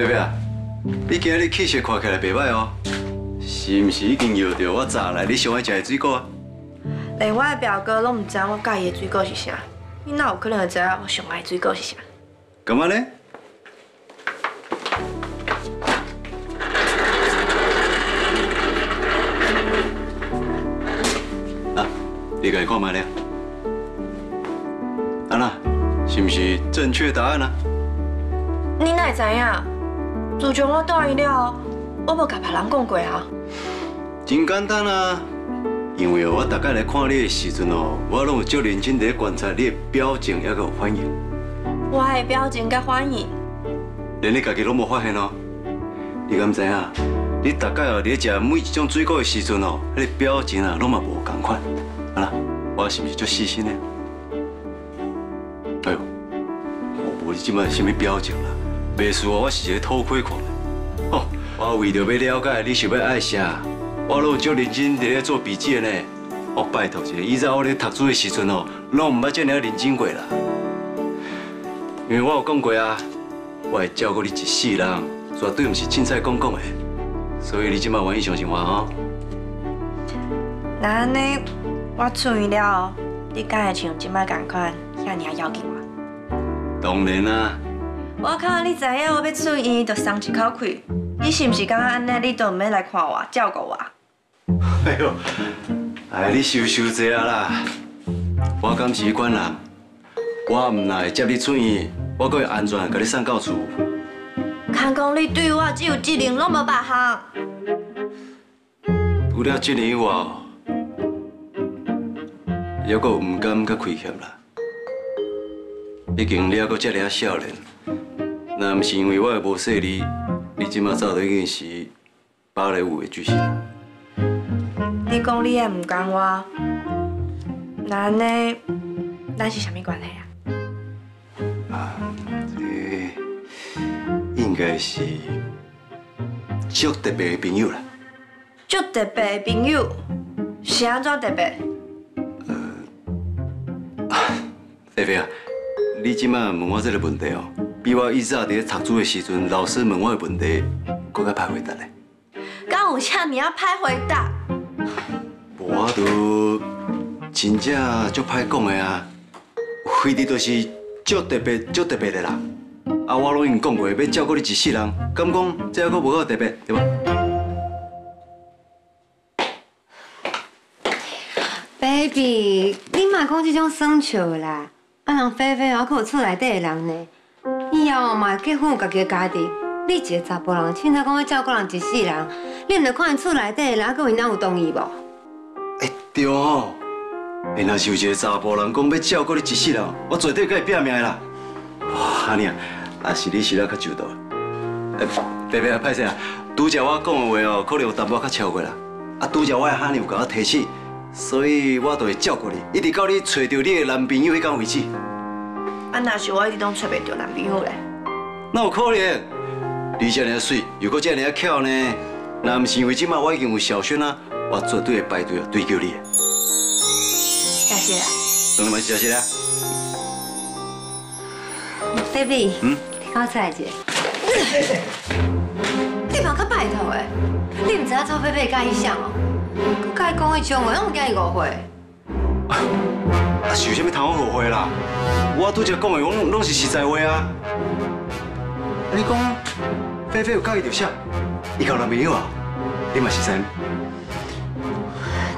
贝贝啊，你今日气色看起来袂歹哦，是毋是已经摇到我早来你上爱食的水果啊？连我的表哥拢唔知我介意的水果是啥，你哪有可能会知影我上爱的水果是啥？干嘛呢？啊，你家看卖咧？安娜，是毋是正确答案啊？你哪会知影？自从我答应了，我无甲别人讲过啊。真简单啊，因为我大概来看你的时阵哦，我拢有足认真地观察你的表情，还有反应，我的表情甲反应，连你家己拢无发现哦。你敢知影？你大概哦，你食每一种水果的时阵哦，迄个表情啊，拢嘛无同款。啊啦，我是毋是足细心呢？哎呦，我无你即摆是啥物表情啦？袂输哦，我是一个偷窥狂。哦，我为着要了解你想要爱啥，我拢有足认真伫咧做笔记的呢。哦，拜托一下，以前我咧读书的时阵哦，拢毋捌遮尔认真过啦。因为我有讲过啊，我会照顾你一世人，绝对毋是凊彩讲讲的。所以你即摆愿意相信我哦？那安尼我出院了，你敢会像即摆共款遐尔要紧我？当然啦。我看你知影我要出院，就松一口气。你是毋是感觉安尼，你都毋免来看我，照顾我？哎呦，哎，你收收者啊啦！我敢是管人，我毋但会接你出院，我阁会安全甲你送到厝。看讲你对我只有责任，拢无别项。除了这以外，还阁有毋甘甲亏欠啦。毕竟你还阁这尔少年，若毋是因为我的无说你，你即马早就已经是芭蕾舞的巨星。你讲你也毋讲我，那安尼，咱是啥物关系啊？啊，这应该是足特别的朋友啦。足特别的朋友，是安怎特别？呃 菲菲啊，你即摆问我这个问题哦，比我以前伫咧读书的时阵，老师问我的问题，更加歹回答咧。敢有啥你要歹回答？我都真正足歹讲的啊，非得都是足特别、足特别的人。啊，我拢已经讲过要照顾你一世人，敢讲这还阁无够特别，对吧？baby，你莫讲这种耍笑啦！啊，人菲菲还佫有厝内底的人呢，以后嘛结婚有家己的家庭，你一个查甫人，凊彩讲要照顾人一世人，你毋着看因厝内底的人，还佫有因哪有同意无？哎，对哦。哎，若是有一个查甫人讲要照顾你一世人，我绝对甲伊拼命的啦。哇，安尼啊，若是你是了较周到。哎，贝贝啊，歹势啊，拄则我讲的话哦，可能有淡薄较超过啦。啊，拄则我的喊你有甲我提醒，所以我就会照顾你，一直到你找到你的男朋友迄天为止。啊，若是我一直拢找袂到男朋友咧？那有可能？你这尔水，又搁这尔巧呢？那不是因为即摆我已经有小轩啊，我绝对会排队啊追求你的。谢谢啦。当然嘛是谢谢啦。baby，嗯你来一下。你嘛较拜托的，你毋知影赵菲菲介意啥哦？讲迄种话，拢惊伊误会。啊，是有啥物通我后悔啦？我拄则讲的拢拢是实在话啊。啊你讲菲菲有介意着啥？伊交男朋友啊？你嘛是知？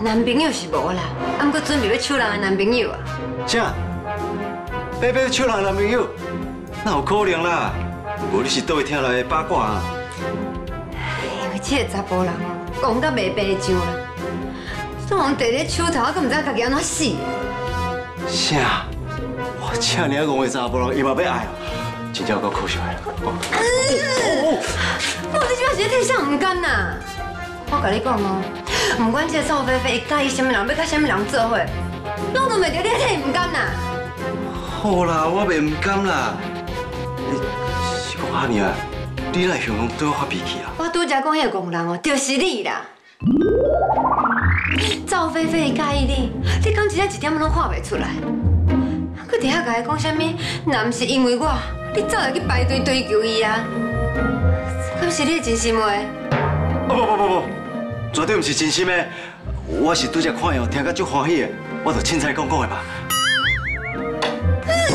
男朋友是无啦，啊，毋过准备要抢人的男朋友啊。啥？菲菲抢人的男朋友？那有可能啦？无你是倒位听来的八卦啊？因为这个查甫人哦，讲到袂白上啦，总往地咧抢头，我更毋知家己安怎死。啥？我这尔戆的查甫人，伊嘛要爱哦？真正有够可惜的。我你即摆是咧替啥毋甘呐？我甲你讲哦，不管这个赵菲菲伊介意什么人，要甲什么人做伙，拢都袂着你替唔甘呐。好啦，我袂唔甘啦。你是讲阿尔，你来向拢对我发脾气啊？我拄则讲迄个戆人哦，就是你啦。赵菲菲介意你，你敢真正一点拢看袂出来？佮伫遐甲伊讲啥物？若毋是因为我，你早就去排队追求伊啊！可是你真心话？不不不不不，绝对不是真心的，我是拄只看样听甲足欢喜的，我就凊彩讲讲的嘛。哎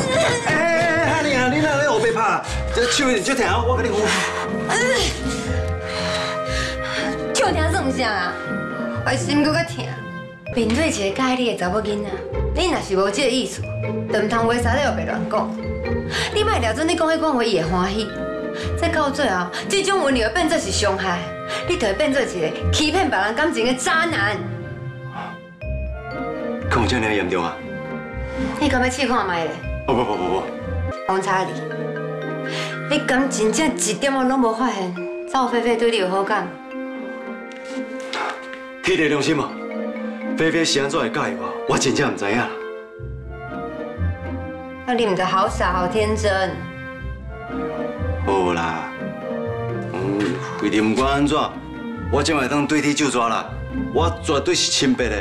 哎哎，哈你啊，你哪咧后背拍？这手有点足疼，我跟你讲。叫疼算啥啊？我心搁较疼。面对一个介意你的查某囡仔，你若是无这个意思，就唔通话啥了后白乱讲。你莫了准你讲迄款话，伊会欢喜。再到最后，这种温柔变作是伤害，你就会变作一个欺骗别人感情的渣男。讲这么严重啊？你敢要试看卖咧？不不不不不，王查理，你敢真正一点仔拢无发现赵菲菲对你有好感？天地良心嘛，菲菲是安怎会介意我？我真正唔知影。那你们的好傻好天真。好啦，嗯，为着不管安怎，我今晚当对天就抓啦。我绝对是清白的，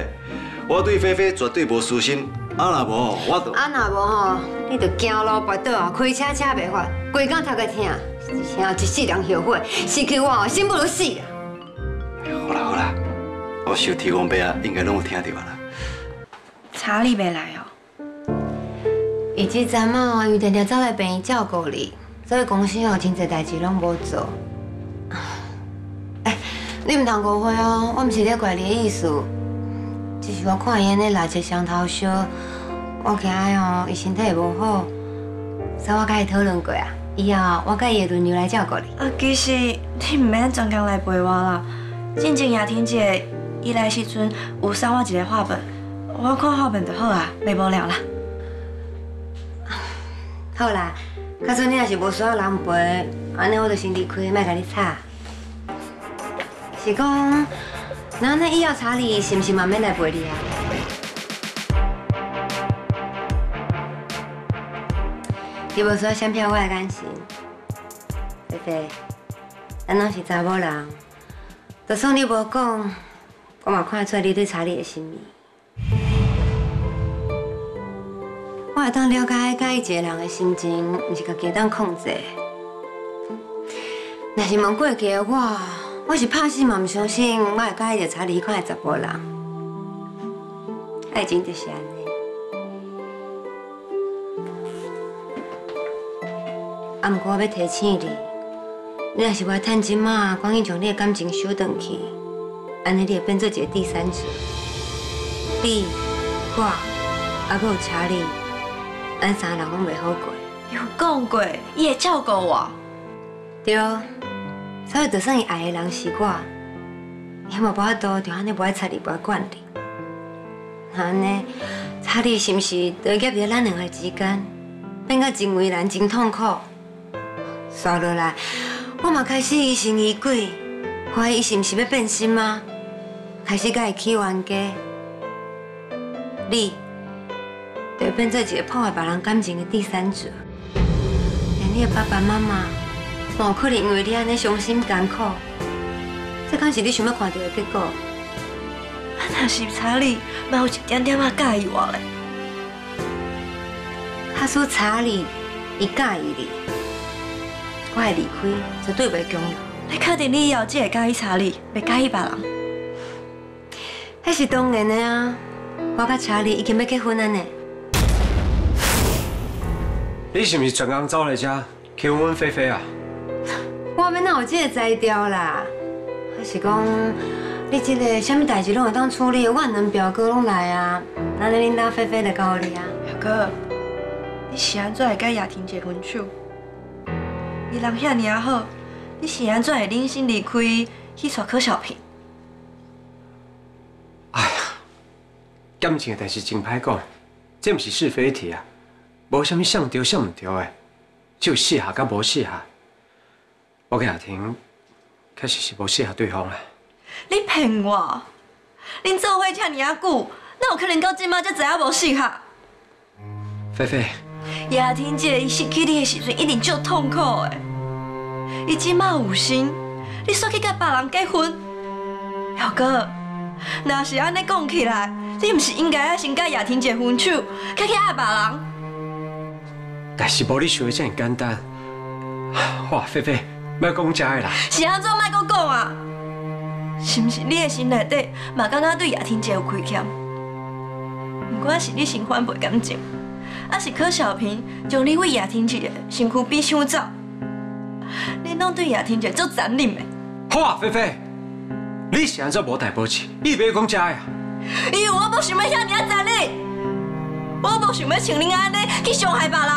我对菲菲绝对无私心。啊若无，我都啊若无吼，你就行路跋倒啊，开车车袂发，规工头个疼，一声一世人后悔，失去我哦，生不如死啊！我受天公伯啊，应该拢有听到啦。查理没来哦。伊即阵啊，因为常常走来病院照顾你，所以公司哦真侪代志拢无做。哎，你唔通误会哦，我唔是咧怪你的意思，只是我看伊安尼垃圾双头烧，我惊哦伊身体无好，所以我甲伊讨论过啊，以后我甲伊会轮流来照顾你。啊，其实你唔免专工来陪我啦。静静夜天姐伊来时阵有送我一个画本，我看画本就好啊，袂无聊啦。好啦，假阵你若是无需要人陪，安尼我就先离开，莫甲你吵。是讲，那安尼以后查理是毋是嘛免来陪你啊？你无需要先骗我的感情，菲菲，咱拢是查某人，就算你无讲，我嘛看得出你对查理的心意。我会当了解介意一个人的心情，毋是家己当控制。若是问过去的我，我是拍死嘛毋相信我会介意着查理款的查甫人。爱情就是安尼。啊，毋过我要提醒你，你若是我趁钱嘛，赶紧将你的感情收回去，安尼你会变做一个第三者。你、我，还佫有查理。咱三个人拢袂好过，有讲过，伊会照顾我。对，所以就算伊爱的人是我，伊嘛无法度就安尼不爱睬你，不爱管你。安尼，查理是毋是就会夹在咱两个之间，变到真为难、真痛苦？刷落来，我嘛开始疑神疑鬼，怀疑伊是毋是要变心吗？开始甲伊起冤家，你。就会变做一个破坏别人感情的第三者，连你的爸爸妈妈，嘛有可能因为你安尼伤心艰苦，这敢是你想要看到的结果？啊，若是查理，嘛有一点点啊介意我嘞。假使查理伊介意你，我会离开，绝对袂强留。你确定你以后只会介意查理，袂介意别人？那是当然的啊，我甲查理已经要结婚了呢。你是不是专工走来这求阮菲菲啊？我要哪有这个才调啦？还是讲你这个什么代志拢会当处理？阮两表哥拢来啊，那你领导菲菲来教你啊？表哥，你是安怎会甲雅婷结婚手？伊人遐尔好，你是安怎会忍心离开去娶柯小平？哎呀，感情的代志真歹讲，这不是是非题啊。无啥物像对像唔对的，只有适合甲无适合。我跟雅婷确实是无适合对方啊。你骗我！恁做伙听尔啊久，那有可能到今麦才知影无适合？菲菲，雅婷姐伊失去你的时阵一定足痛苦的。伊今麦有心，你煞去甲别人结婚，表哥，若是安尼讲起来，你毋是应该要先甲雅婷姐分手，再去爱别人？但是无你想的这么简单。哇，菲菲，要讲这个啦。是安怎莫搁讲啊？是毋是你的心内底嘛感觉对叶婷姐有亏欠？毋管是你先反背感情，还是柯小平将你为叶婷姐的身躯逼抢走，你拢对叶婷姐做残忍的。好啊，菲菲，你是安怎无代无志？你别讲这个啊！因为我无想要遐尔啊残忍，我无想要像恁安尼去伤害别人，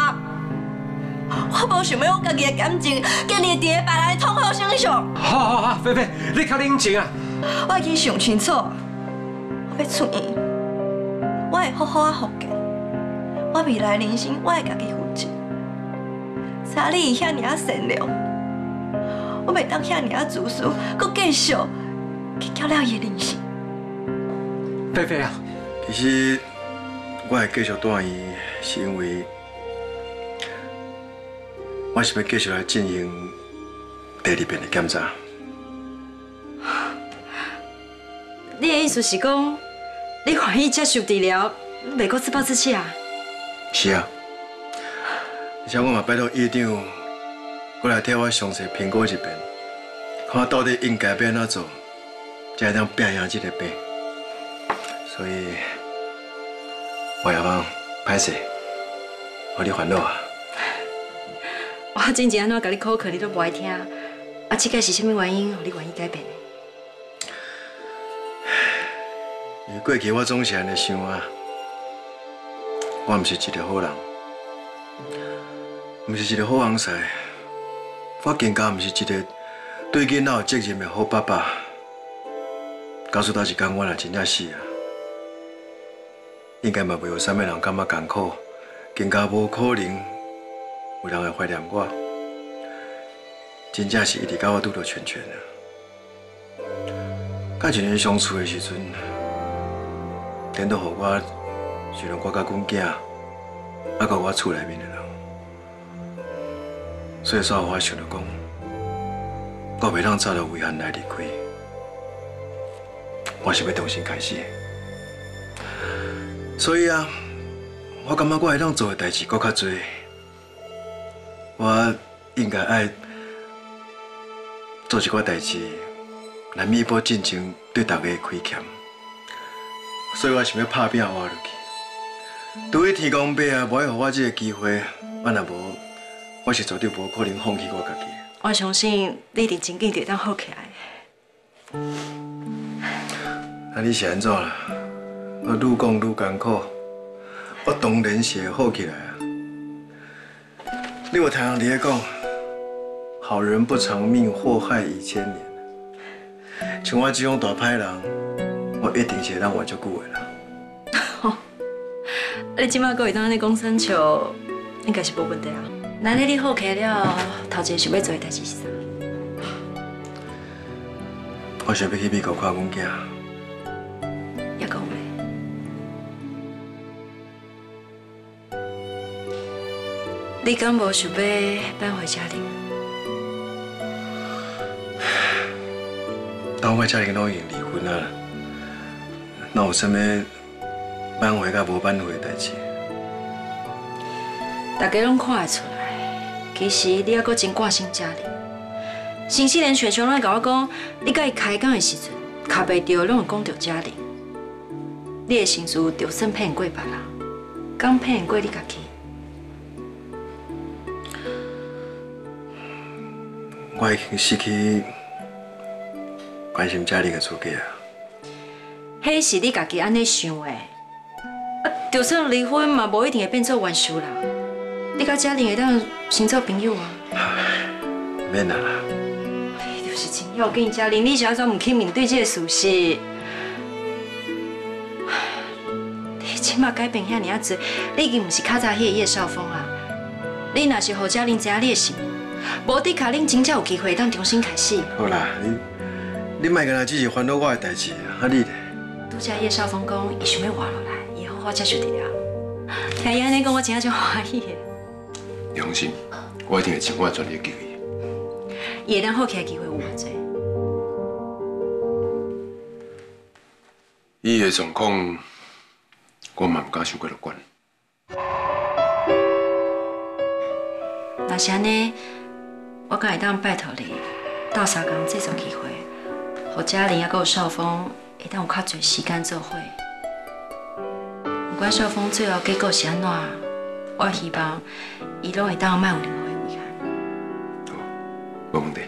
我无想要我家己的感情建立伫别人的痛苦身上。好好好，菲菲，你较冷静啊！我已经想清楚，我要出院，我会好好啊复健，我未来人生我会家己负责。查理遐尔啊善良，我袂当遐尔啊自私，搁继续去搅了伊的人生。菲菲啊，其实我会继续带伊，是因为我是要继续来进行第二遍的检查。你的意思是讲，你愿意接受治疗，袂阁自暴自弃啊？是啊，而且我嘛拜托院长过来替我详细评估一遍，看到底应该要安怎做，才会当拼赢这个病。所以，我也帮歹势，互你烦恼啊。我真正安怎甲你口渴，你都不爱听。啊，这个是什么原因，让你愿意改变的？因为过去我总是安尼想啊，我毋是一个好人，毋是一个好翁婿，我更加毋是一个对囡仔有责任的好爸爸。到处倒一讲，我若真正死啊，应该嘛袂有啥物人感觉艰苦，更加无可能有人会怀念我。真正是一直甲我拄到拳拳啊！甲一年相处的时阵。颠倒互我想让我甲阮囝，还甲我厝内面的人，所以煞我想着讲，我袂当早着遗憾来离开，我是要重新开始。所以啊，我感觉我会当做的代志搁较多，我应该爱做一寡代志来弥补进前对大家的亏欠。所以我想要拍拼活落去。对于天公伯啊，无爱给我这个机会，啊若无，我是绝对无可能放弃我家己。我相信你一定真紧就当好起来。啊，你是安怎啦？我愈讲愈艰苦，我当然是会好起来啊。你有听人伫讲，好人不长命，祸害一千年。像我这种大歹人。我一定是会当活足久的啦。你即马搁会当安尼讲生笑，应该是无问题啊。那你你好起了，头一个想要做的代志是啥？我想要去美国看阮囝。你敢无想要搬回家里？但我家庭都已经离婚了。那有啥物搬回甲无搬回的代志？大家拢看得出来，其实你还阁真挂心家里。甚至连雪雄拢甲我讲，你甲伊开讲的时阵，卡袂着拢会讲着家里。你的心思就算骗过别人，敢骗过你家己？我已经失去关心家里的资格啊！迄是你家己安尼想的，啊，就算离婚嘛，无一定会变做冤仇人。你甲家玲会当成做朋友啊？免啦。就是真要紧，嘉玲，你是安怎唔去面对这个事实？你起码改变遐尔啊多，你已经唔是卡早迄个叶少峰啊。你若是和嘉玲知影你的心，无滴卡，恁真正有机会当重新开始。好啦，你你莫个啦，只是烦恼我的代志，啊你咧？拄只叶少峰讲，伊想要活落来，以后我接受得了。听伊安尼讲，我真正就欢喜的。你放心，我一定会尽我全力救伊。伊会当好起来机会有偌济？伊的状况，我嘛唔敢想过乐观。若是安尼，我敢会当拜托你，到三工制造机会，互嘉玲也有少峰会当有较侪时间做伙。不管少峰最后结果是安怎，我希望伊拢会当卖有任何的遗憾。无问题。